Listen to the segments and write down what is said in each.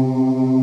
Música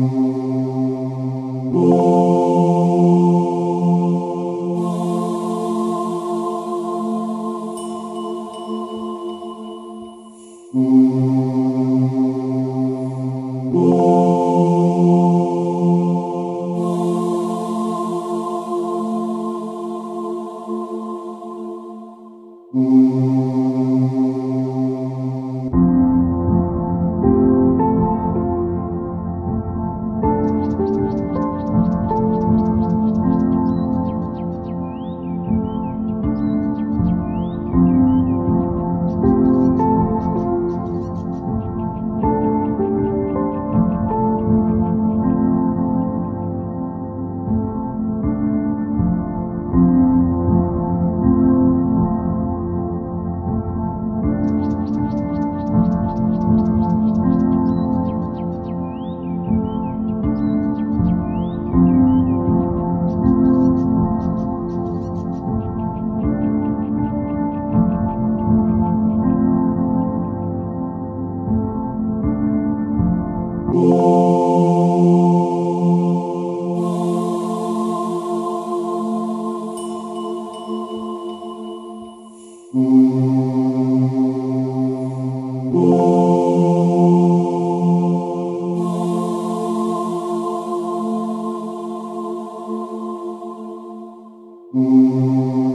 Mm-hmm.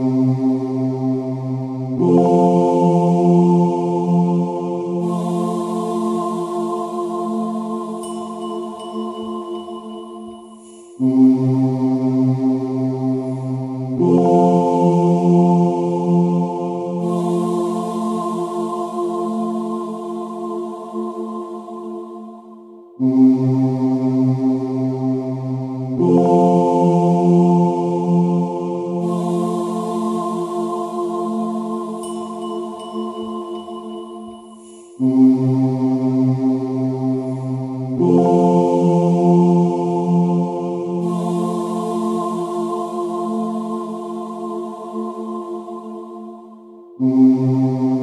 Mm-hmm.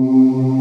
Hum.